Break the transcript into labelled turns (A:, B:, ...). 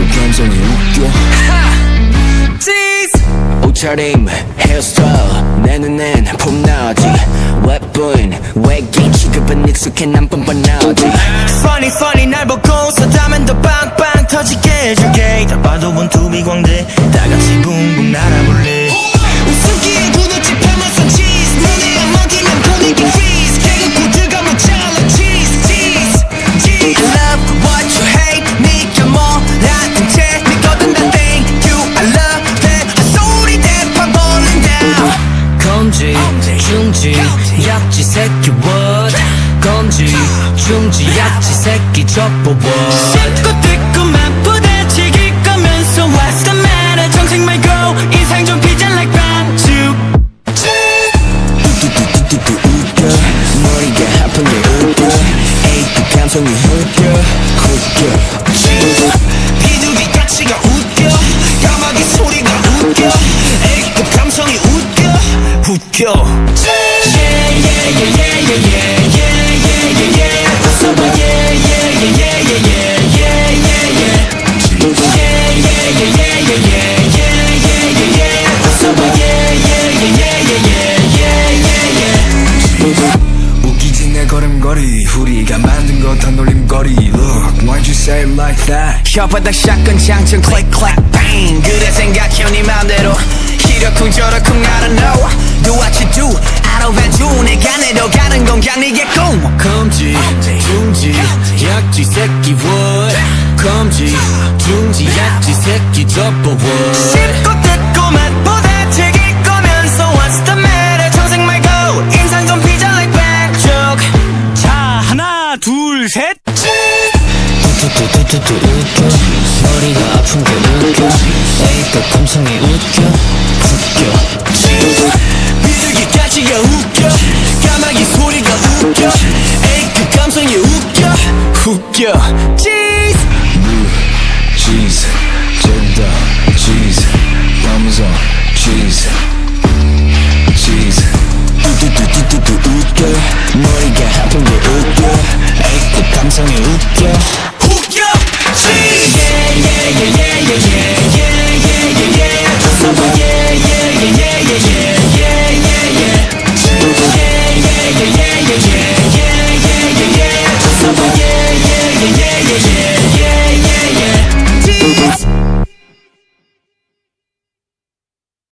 A: 웃겨 감성이 웃겨.
B: Cheese
C: 옷차림 헤어스타일 내 눈엔 봄나지. 웹분 외계 취급은 익숙해 난 뻔뻔하지.
B: Funny funny 날 보고 웃어다면 더 빵빵 터지게 해줄게. 다 봐도 원투비 광대. 다 같이 붕붕 날아볼래.
C: 새끼 what 검지 중지 약지 새끼 접어 what 씹고
B: 뜯고만 부대찌기 거면서 What's the matter? 정색 말고 인상 좀 피자 like 반죽
C: 뚜뚜뚜뚜뚜 웃겨 머리가 아픈 게 웃겨 에이 그 감성이 웃겨 웃겨 비둘기 가치가 웃겨. 까마귀 소리가 웃겨. A급 감성이 웃겨. 웃겨
A: 걸음걸이 우리가 만든 거다 놀림거리. Look why'd you say it like that? 혓바닥
C: 샷건 장전
B: 클릭 클릭 bang.
C: 그래
D: 생각해 네 맘대로. 이러쿵 저러쿵 I don't know
C: 약지 새끼 what 검지 중지 약지 새끼 접어 what 씹고
B: 뜯고 맛보다 책이 거면서 What's the matter? 정색 말고 인상 좀 피자 like 반죽 자 하나 둘셋.
C: 뚜뚜뚜뚜뚜 웃겨 머리가 아픈 게 웃겨 A급 감성이 웃겨 웃겨 비둘기 가치가 웃겨. 까마귀 소리가 웃겨. A급 감성이 웃겨 웃겨 cheese
A: cheese cheddar cheese parmesan cheese cheese
C: 두두두두두 웃겨 머리가 아픈 게 웃겨 에이 감성이 웃겨